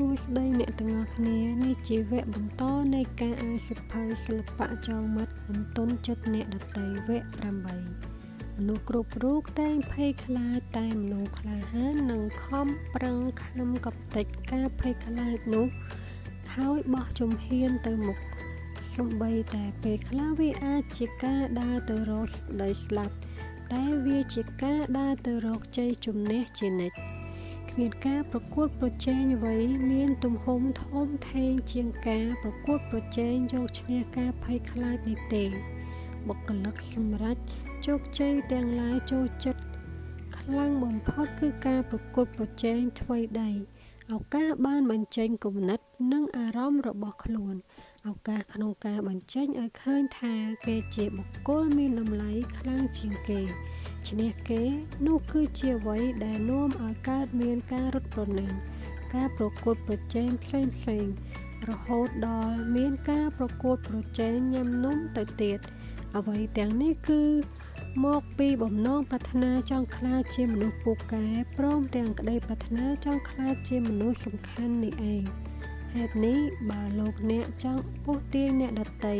សួស្តីអ្នកទាំងអស់គ្នានេះជាវគ្គបន្តនៃការអានសិភៅសិល្បៈចងមិត្តអន្ទន់ចិត្តអ្នកដតីវគ្គ8មនុស្សគ្រប់រូបតែងភ័យខ្លាចតែមនុស្សក្លាហាននិងខំប្រឹងខំកប់តិចការភ័យខ្លាចនោះហើយបោះជំហានទៅមុខសំបីតែពេលខ្លះវាអាចជាការដើរទៅរកស្ដីស្លាប់តែវាជាការដើរទៅរកជ័យជំនះជានិច្ច មានការប្រកួតប្រជែងអ្វីមានទំហំធំធេងជាងការប្រកួតប្រជែងយកឈ្នះការភ័យខ្លាចនេះទេបុគ្គលិកសម្រាប់ជោគជ័យទាំងឡាយចូលចិត្តខ្លាំងបំផុតគឺការប្រកួតប្រជែងថ្វីដីឱកាសបានបញ្ចេញគំនិត និងអារម្មណ៍របស់ខ្លួនឱកាសក្នុងការបញ្ចេញឲ្យឃើញថាគេជាបុគ្គលមានតម្លៃខ្លាំងជាងគេ ឈ្នះគេនោះគឺជាអ្វីដែលនាំឲ្យកើតមានការរត់ប្រណាំងការប្រកួតប្រជែងផ្សេងផ្សេងរហូតដល់មានការប្រកួតប្រជែងញ៉ាំនំទៅទៀតអ្វីទាំងនេះគឺមកពីបំណងប្រាថ្នាចង់ក្លាយជាមនុស្សពូកែព្រមទាំងក្តីប្រាថ្នាចង់ក្លាយជាមនុស្សសំខាន់នេះឯងហេតុនេះបើលោកអ្នកចង់ពុះទាញអ្នកដតី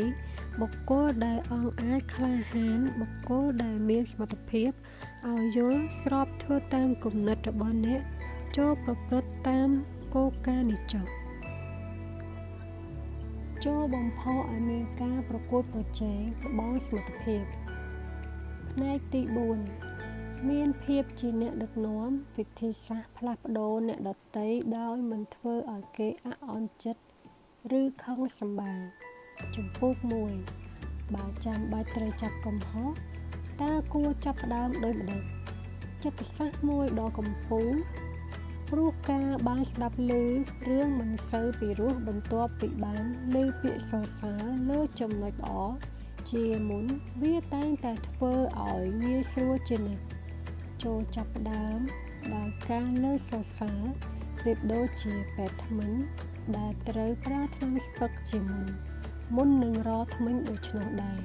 បុគ្គលដែលអង្អាចក្លាហានបុគ្គលដែលមានសមត្ថភាពឲ្យយល់ស្របធ្វើតាមគំនិតរបស់អ្នកចូលប្រព្រឹត្តតាមគោលការណ៍នេះចុះចូលបំផុសឲ្យមានការប្រកួតប្រជែងរបស់សមត្ថភាពផ្នែកទី4មានភាពជាអ្នកដឹកនាំវិធីសាស្ត្រផ្លាស់ប្ដូរអ្នកដតីដោយមិនធ្វើឲ្យគេអាក់អន់ចិត្តឬខឹងសម្បា ចំពោះ1បើចាំបាច់ត្រូវចាប់កំហុសតើគួរចាប់ផ្ដើមដោយម្ដេចចិត្តសាស្ត្រមួយដ៏កំពូលព្រោះការបានស្ដាប់ឮរឿងមិនសូវពីរោះបន្ទាប់ពីបានឮពាក្យសរសើរលើចំណុចល្អជាមុនវាតែងតែធ្វើឲ្យងាយស្រួលជានិច្ចចូលចាប់ផ្ដើមដោយការលើសរសើរប្រៀបដូចជាពេទ្យថ្មិញដែលត្រូវប្រើថ្នាំស្ពឹកជាមុន មុននឹងរកថ្មិញដូច្នោះដែរ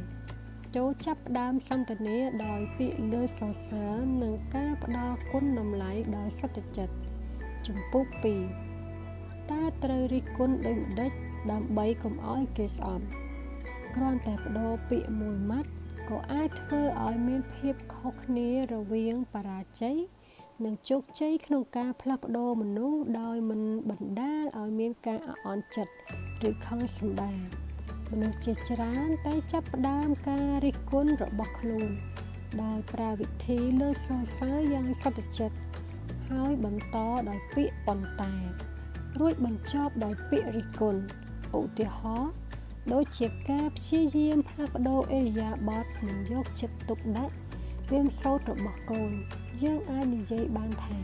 ចូលចាប់ផ្ដើមសន្ទនាដោយពាក្យលើសរសើរនិងការផ្ដល់គុណតម្លៃដោយសត្វចិត្តចំពោះ2តើត្រូវរិះគន់ដូចម្ដេចដើម្បីកុំឲ្យគេស្អប់គ្រាន់តែបដូរពាក្យមួយម៉ាត់ក៏អាចធ្វើឲ្យមានភាពខុសគ្នារវាងបរាជ័យនិងជោគជ័យក្នុងការផ្លាស់ប្ដូរមនុស្សដោយមិនបណ្ដាលឲ្យមានការអអន់ចិត្តឬខឹងសម្បា មនុស្សជាច្រើនតែចាប់ផ្ដើមការរិះគន់របស់ខ្លួនដោយប្រើវិធីលើសរសើរយ៉ាងសត្វចិត្តហើយបន្តដោយពាក្យប៉ុន្តែរួចបញ្ចប់ដោយពាក្យរិះគន់ឧទាហរណ៍ដូចជាការព្យាយាមផ្លាស់ប្ដូរអេរយាប័តមិនយកចិត្តទុកដាក់រៀនសូត្ររបស់កូនយើងអាចនិយាយបានថា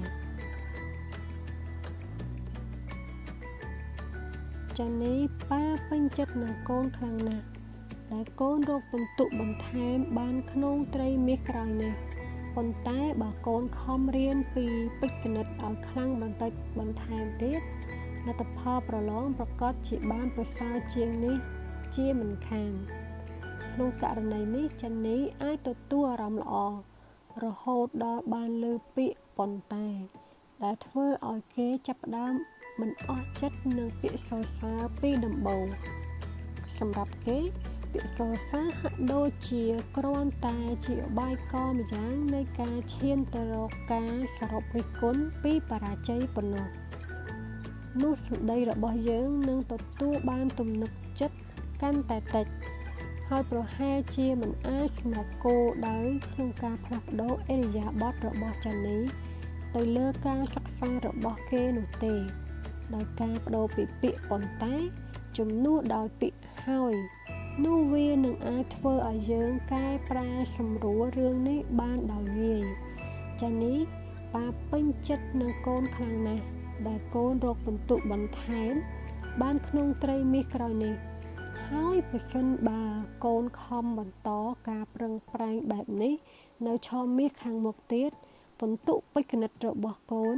ចានីប៉ាពេញចិត្តនឹងកូនខ្លាំងណាស់ដែលកូនរកពិន្ទុបន្ថែមបានក្នុងត្រីមាសក្រោយនេះប៉ុន្តែបើកូនខំរៀនពីពេជ្រគណិតឲ្យខ្លាំងបន្តិចបន្ថែមទៀតលទ្ធផលប្រឡងប្រកាសជាបានប្រសើរជាងនេះជាមិនខានក្នុងករណីនេះចានីអាចទទួលអារម្មណ៍ល្អរហូតដល់បានលើពាក្យប៉ុន្តែ ដែលធ្វើឲ្យគេចាប់ផ្ដើម មិនអស់ចិត្តនឹងពាក្យសរសើរពីដំបូងសម្រាប់គេពាក្យសរសើរហាក់ដូចជាគ្រាន់តែជាឧបាយកលម្យ៉ាងនៃការឈានទៅរកការសរុបរិះគន់ពីបរាជ័យប៉ុណ្ណោះនោះសម្ដីរបស់យើងនឹងទទួលបានទំនុកចិត្តកាន់តែតិចហើយប្រហែលជាមិនអាចសម្រេចគោលដៅក្នុងការផ្លាស់ប្ដូរអេរិយាបថរបស់ចានីទៅលើការសិក្សារបស់គេនោះទេ ដោយការបដូរពីពាក្យប៉ុន្តែ ជំនួសដោយពាក្យហើយនោះវានឹងអាចធ្វើឲ្យយើងកែប្រែសម្រួលរឿងនេះបានដោយងាយចានីប៉ាពេញចិត្តនឹងកូនខ្លាំងណាស់ដែលកូនរកពិន្ទុបន្ថែម បានក្នុងត្រីមាសក្រោយនេះហើយប្រសិនបើកូនខំបន្តការប្រឹងប្រែងបែបនេះ នៅឆមាសខាងមុខទៀតពិន្ទុពេជ្រគណិតរបស់កូន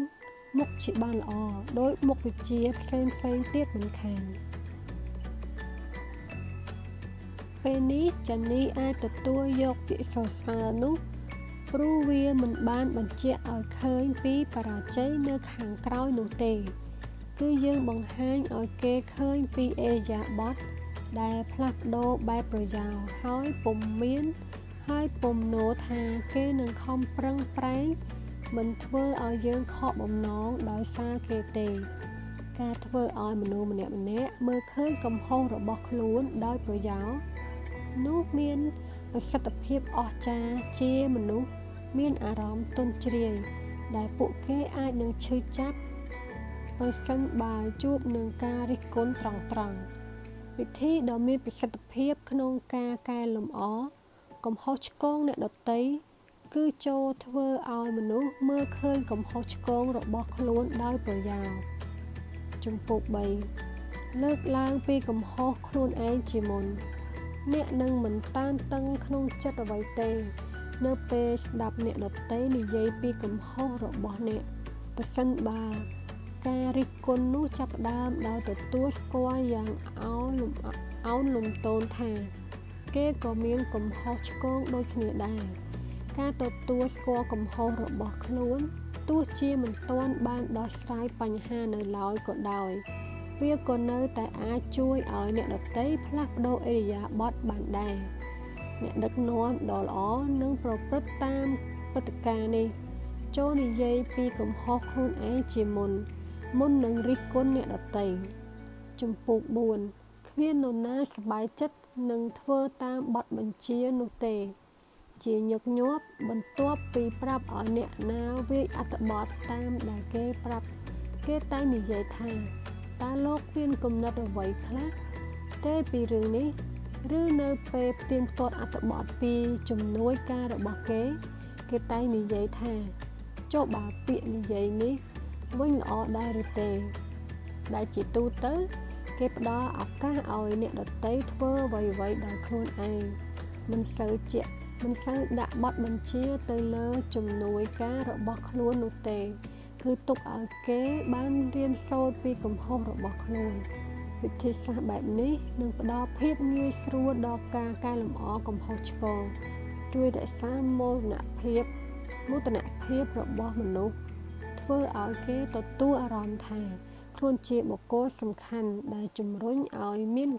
មុខជាបានល្អដោយមុខវិជ្ជាផ្សេងផ្សេងទៀតមិនខានពេលនេះចានីអាចទទួលយកពាក្យសរសើរនោះព្រោះវាមិនបានបញ្ជាក់ឲ្យឃើញពីបរាជ័យនៅខាងក្រោយនោះទេ គឺយើងបង្ហាញឲ្យគេឃើញពីអេយ៉ាបតដែលផ្លាស់ប្ដូរបែបប្រយោលហើយពុំមានហើយពុំណូថាគេនឹងខំប្រឹងប្រែង មិនធ្វើឲ្យយើងខកបំណងដោយសារគេទេ ការធ្វើឲ្យមនុស្សម្នាក់ម្នាក់មើលឃើញកំហុសរបស់ខ្លួនដោយប្រយោលនោះមានប្រសិទ្ធភាពអស្ចារ្យជាមនុស្សមានអារម្មណ៍ទន់ជ្រាយដែលពួកគេអាចនឹងឈឺចាប់បើសិនបើជួបនឹងការរិះគន់ត្រង់ត្រង់វិធីដ៏មានប្រសិទ្ធភាពក្នុងការកែលម្អកំហុសឆ្គងអ្នកដតី គឺចូលធ្វើឲ្យមនុស្សមើលឃើញកំហុសឆ្គងរបស់ខ្លួនដោយប្រយោលជំពូក3លើកឡើងពីកំហុសខ្លួនឯងជាមុន អ្នកនឹងមិនតានតឹងក្នុងចិត្តអ្វីទេ នៅពេលស្ដាប់អ្នកដទៃនិយាយពីកំហុសរបស់អ្នកប្រសិនបើការរិះគន់នោះចាប់ផ្ដើមដោយទទួលស្គាល់យ៉ាងអោនលំអោនលំទោនថា គេក៏មានកំហុសឆ្គងដូចគ្នាដែរ ការទទួលស្គាល់កំហុសរបស់ខ្លួនទោះជាមិនទាន់បានដោះស្រាយបញ្ហានៅឡើយក៏ដោយ វាក៏នៅតែអាចជួយឲ្យអ្នកដទៃផ្លាស់ប្ដូរអេរិយាបថបានដែរអ្នកដឹកនាំដ៏ល្អនឹងប្រព្រឹត្តតាមព្រឹត្តិការណ៍នេះចូលនិយាយពីកំហុសខ្លួនឯងជាមុន មុននឹងរិះគន់អ្នកដទៃជំពូក4គ្មាននរណាសប្បាយចិត្តនឹងធ្វើតាមបទបញ្ជានោះទេ ជាញឹកញាប់បន្ទាប់ពីប្រាប់ឲ្យអ្នកណាវាយអត្ថបទតាមដែលគេប្រាប់គេតែនិយាយថាតើលោកមានគំនិតអ្វីខ្លះទេពីរឿងនេះឬនៅពេលផ្ទៀងផ្ទាត់អត្ថបទពីជំនួយការរបស់គេ គេតែនិយាយថាចុះបើពាក្យនិយាយនេះវិញល្អដែរឬទេ ដែលជាទូទៅ គេផ្ដល់ឱកាសឲ្យអ្នកដតីធ្វើអ្វីៗដោយខ្លួនឯងមិនសូវជា មិនសូវដាក់ប័ណ្ណបញ្ជាទៅលើជំនួយការរបស់ខ្លួននោះទេ គឺទុកឲ្យគេបានរៀនសូត្រពីកំហុសរបស់ខ្លួនវិធីសាស្ត្របែបនេះនឹងផ្ដល់ភាពងាយស្រួលដល់ការកែលម្អកំហុសឆ្គងជួយរក្សាមោទនភាពមោទនភាពរបស់មនុស្សធ្វើឲ្យគេទទួលអារម្មណ៍ថាខ្លួនជាបុគ្គលសំខាន់ដែលជំរុញឲ្យមាន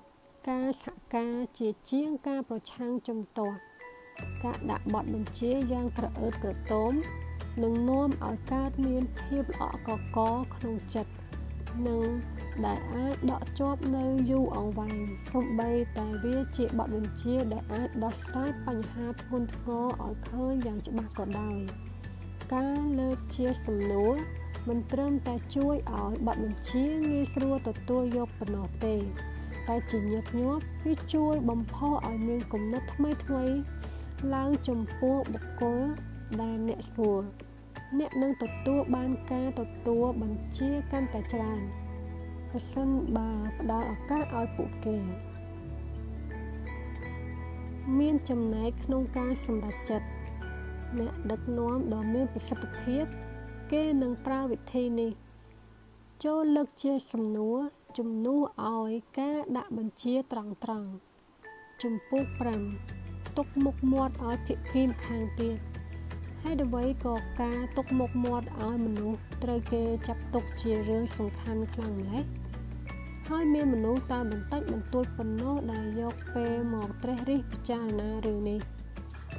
ការសហការជាជាងការប្រឆាំងជំទាស់ ការដាក់បទបញ្ជាយ៉ាងក្រអឺតក្រទមនឹងនាំឲ្យកើតមានភាពល្អក់កកក្នុងចិត្តនិងដែលអាចដកជាប់នៅយូរអង្វែងសូម្បីតែវាជាបទបញ្ជាដែលអាចដោះស្រាយបញ្ហាធ្ងន់ធ្ងរឲ្យឃើញយ៉ាងច្បាស់ក៏ដោយការលើកជាសំណួរមិនត្រឹមតែជួយឲ្យបទបញ្ជាងាយស្រួលទទួលយកប៉ុណ្ណោះទេតែជាញឹកញាប់វាជួយបំផុសឲ្យមានគំនិតថ្មីថ្មី ឡើងចំពោះបុគ្គលដែលអ្នកសួរអ្នកនឹងទទួលបានការទទួលបញ្ជាកាន់តែច្រើនប្រសិនបើផ្ដល់ឱកាសឲ្យពួកគេ មានចំណែកក្នុងការសម្រេចចិត្តអ្នកដឹកនាំដ៏មានប្រសិទ្ធភាព គេនឹងប្រើវិធីនេះ ចូលលើកជាសំណួរជំនួសឲ្យការដាក់បញ្ជាត្រង់ត្រង់ជំពូក5 ទុកមុខមាត់ឲ្យភាគីម្ខាងទៀតហើយអ្វីក៏ការទុកមុខមាត់ឲ្យមនុស្សត្រូវគេចាប់ទុកជារឿងសំខាន់ខ្លាំងម្ល៉េះហើយមានមនុស្សតែបន្តិចបន្តួចប៉ុណ្ណោះដែលយកពេលមកត្រេះរិះពិចារណារឿងនេះ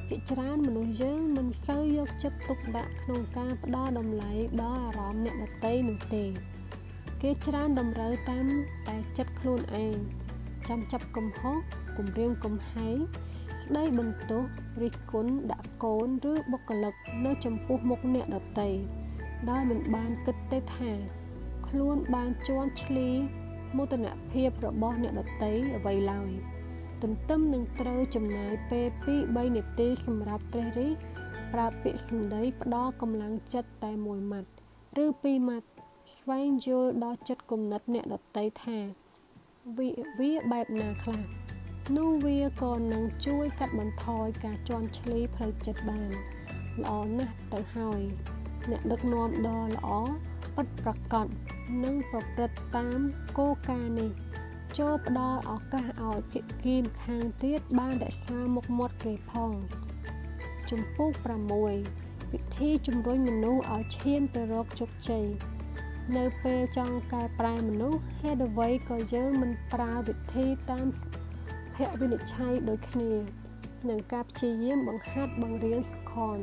ភាគច្រើនមនុស្សយើងមិនសូវយកចិត្តទុកដាក់ក្នុងការផ្ដល់តម្លៃដល់អារម្មណ៍អ្នកដទៃនោះទេ គេច្រើនតម្រូវតាមតែចិត្តខ្លួនឯងចាំចាប់កំហុសគំរាមកំហែង ស្ដីបន្ទោសរិះគន់ដាក់កូនឬបុគ្គលិកនៅចំពោះមុខអ្នកដទៃដោយមិនបានគិតទេថា ខ្លួនបានជន់ឈ្លីមោទនភាពរបស់អ្នកដទៃអ្វីឡើយទន្ទឹមនឹងត្រូវចំណាយពេល2-3នាទីសម្រាប់ត្រេះរិះប្រើពាក្យសម្ដីផ្ដល់កម្លាំងចិត្តតែមួយម៉ាត់ឬពីរម៉ាត់ស្វែងយល់ដល់ចិត្តគំនិតអ្នកដទៃថាវាវាបែបណាខ្លះ នោះវាក៏នឹងជួយកាត់បន្ថយការជន់ឈ្លីផ្លូវចិត្តបានល្អណាស់ទៅហើយអ្នកដឹកនាំដ៏ល្អពិតប្រកបនឹងប្រព្រឹត្តតាមគោលការណ៍នេះចូលផ្ដល់ឱកាសឲ្យភាគីម្ខាងទៀតបានរក្សាមុខមាត់គេផងជំពូក6វិធីជំរុញមនុស្សឲ្យឈានទៅរកជោគជ័យនៅពេលចង់កែប្រែមនុស្សហេតុអ្វីក៏យើងមិនប្រើវិធីតាម ភវិនិច្ឆ័យដូចគ្នានឹងការព្យាយាមបង្ហាត់បង្រៀនសខន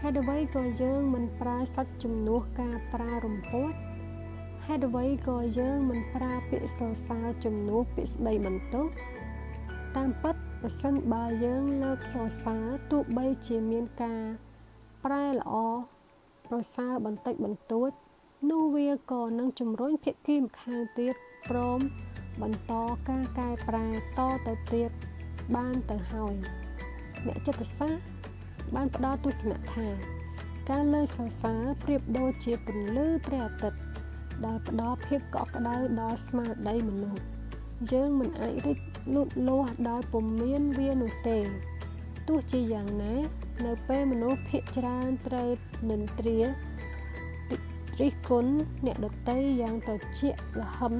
ហេតុអ្វីក៏យើងមិនប្រើសាច់ជំនួសការប្រើរំពោចហេតុអ្វីក៏យើងមិនប្រើពាក្យសរសើរជំនួសពាក្យស្ដីបន្ទោសតាមពិតបើសិនបើយើងលើកសរសើរទោះបីជាមានការប្រែល្អប្រសើរបន្តិចបន្តួចនោះវាក៏នឹងជំរុញភាគីម្ខាងទៀតព្រម បន្តការកែប្រែតទៅទៀតបានទៅហើយអ្នកចិត្តសាស្ត្របានផ្ដល់ទស្សនៈថា ការលើសរសើរប្រៀបដូចជាពន្លឺព្រះអាទិត្យដែលផ្ដល់ភាពកក់ក្ដៅដល់ស្មារតីមនុស្សយើងមិនអាចរិចលូតលាស់ដោយពុំមានវានោះទេទោះជាយ៉ាងណា នៅពេលមនុស្សភាកច្រើនត្រូវនិន្ទ្រារិះគន់អ្នកដតីយ៉ាងត្រជាក់ល្ហឹម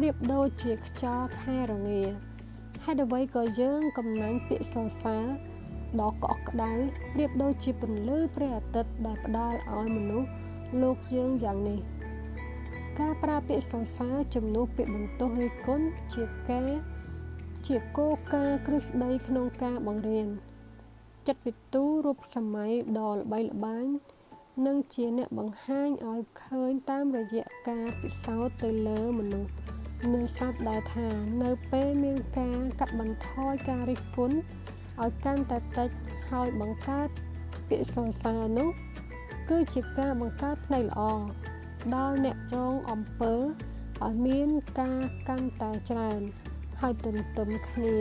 ប្រៀបដូចជាខ្យល់ខែរងាហេតុអ្វីក៏យើងកំណាញ់ពាក្យសរសើរដ៏កក់ក្ដៅប្រៀបដូចជាពន្លឺព្រះអាទិត្យដែលផ្ដល់ឲ្យមនុស្សលោកយើងយ៉ាងនេះ ការប្រើពាក្យសរសើរជំនួសពាក្យបន្ទោសរិះគន់ជាការជាគោលការណ៍គ្រឹះស្ដីក្នុងការបង្រៀនចិត្តវិទូរូបសម័យដ៏ល្បីល្បាញនិងជាអ្នកបង្ហាញឲ្យឃើញតាមរយៈការពិសោធន៍ទៅលើមនុស្ស នៅសត្វដែលថា នៅពេលមានការកាត់បន្ថយការរិះគន់ឲ្យកាន់តែតិចហើយបង្កើតពាក្យសរសើរនោះ គឺជាការបង្កើតផ្នែកល្អដល់អ្នករងអំពើឲ្យមានការកាន់តែច្រើនហើយទន្ទឹមគ្នា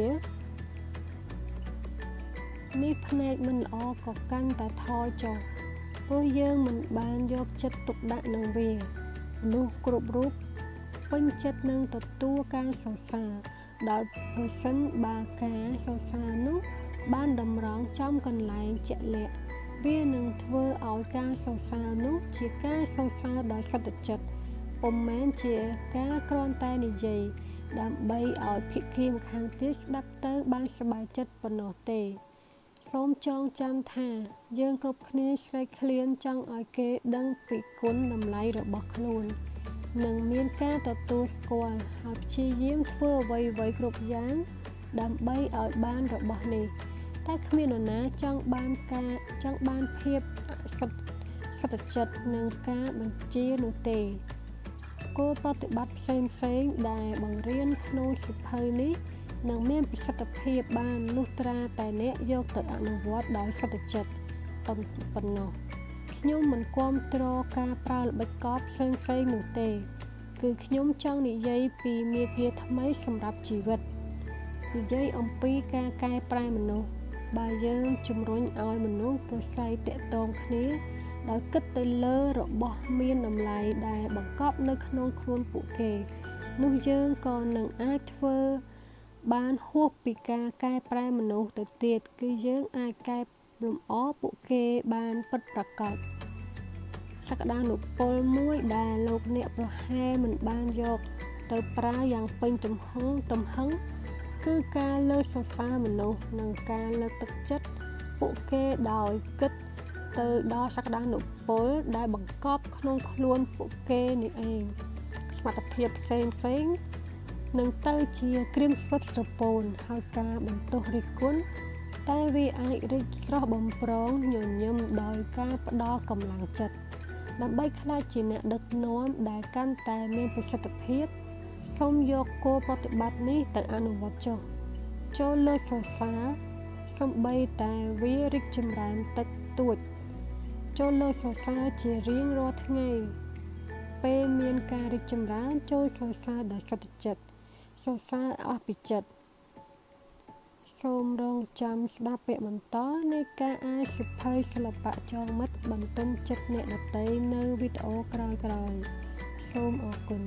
នេះផ្នែកមិនល្អក៏កាន់តែថយចុះព្រោះយើងមិនបានយកចិត្តទុកដាក់នឹងវាមនុស្សគ្រប់រូប ពេញចិត្តនឹងទទួលការសរសើរដោយប្រសិនបើការសរសើរនោះ បានតម្រង់ចំកន្លែងជាក់លាក់វានឹងធ្វើឲ្យការសរសើរនោះជាការសរសើរដោយសន្តិចិត្តពុំមែនជាការគ្រាន់តែនិយាយដើម្បីឲ្យភិក្ខុម្ខាងទៀតស្ដាប់ទៅបានសប្បាយចិត្តប៉ុណ្ណោះទេ សូមចងចាំថា យើងគ្រប់គ្នាស្រេកឃ្លានចង់ឲ្យគេដឹងពីគុណតម្លៃរបស់ខ្លួន និងមានការទទួលស្គាល់ហើយព្យាយាមធ្វើអ្វីៗគ្រប់យ៉ាង ដើម្បីឲ្យបានរបស់នេះតែគ្មាននរណាចង់បានការចង់បានភាពសិទ្ធសត្តចិត្តនិងការបញ្ជានោះទេគោលប្រតិបត្តិផ្សេងផ្សេងដែលបង្រៀនក្នុងសិភៅនេះនឹងមានប្រសិទ្ធភាពបានលុះត្រាតែអ្នកយកទៅអនុវត្តដោយសន្តិចិត្តប៉ុណ្ណោះ ខ្ញុំមិនគាំទ្រការប្រើល្បិចកលផ្សេងផ្សេងនោះទេ គឺខ្ញុំចង់និយាយពីមាគ៌ាថ្មីសម្រាប់ជីវិតនិយាយអំពីការកែប្រែមនុស្សបើយើងជំរុញឲ្យមនុស្សប្រស័យតាក់ទងគ្នាដោយគិតទៅលើរបស់មានតម្លៃដែលបង្កប់នៅក្នុងខ្លួនពួកគេ នោះយើងក៏នឹងអាចធ្វើបានហួសពីការកែប្រែមនុស្សទៅទៀតគឺយើងអាចកែ លម្អពួកគេបានពិតប្រាកដសក្តានុពលមួយដែលលោកអ្នកប្រហែលមិនបានយកទៅប្រើយ៉ាងពេញទំហឹងទំហឹងគឺការលើកសរសើរមនុស្សនិងការលើកទឹកចិត្តពួកគេដោយគិតទៅដល់សក្តានុពលដែលបង្កប់ក្នុងខ្លួនពួកគេនេះឯងសមត្ថភាពផ្សេងផ្សេងនឹងទៅជាក្រៀមស្វិតស្រពោនហើយការបន្ទោសរិះគន់ តែវាអាចរីកស្រស់បំប្រងញញឹមដោយការផ្ដល់កម្លាំងចិត្តដើម្បីក្លាយជាអ្នកដឹកនាំដែលកាន់តែមានប្រសិទ្ធភាពសូមយកគោលប្រតិបត្តិនេះទៅអនុវត្តចុះចូលលើសរសើរសំបីតែវារីកចម្រើនតិចតួចចូលលើសរសើរជារៀងរាល់ថ្ងៃពេលមានការរីកចម្រើនចូលសរសើរដោយសន្តិចិត្តសរសើរអស់ពីចិត្ត សូមរងចាំស្ដាប់ពាក្យបន្តនៃការអានសិភៅសិល្បៈចងមិត្តបន្ទំចិត្តអ្នកដតីនៅវីដេអូក្រោយៗសូមអរគុណ